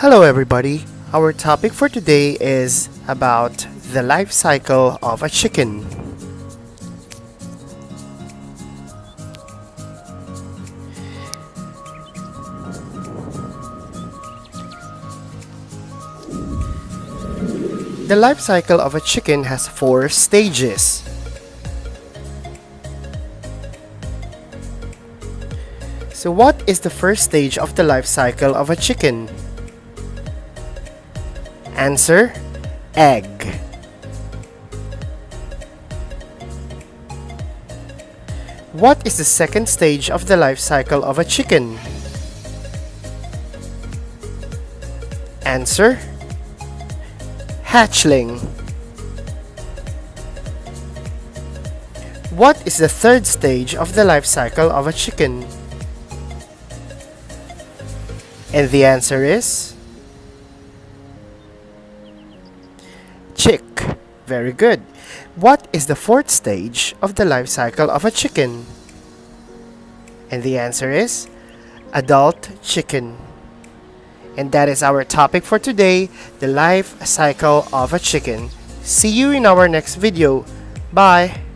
Hello everybody. Our topic for today is about the life cycle of a chicken. The life cycle of a chicken has four stages. So what is the first stage of the life cycle of a chicken? Answer Egg. What is the second stage of the life cycle of a chicken? Answer Hatchling. What is the third stage of the life cycle of a chicken? And the answer is Very good. What is the fourth stage of the life cycle of a chicken? And the answer is adult chicken. And that is our topic for today, the life cycle of a chicken. See you in our next video. Bye.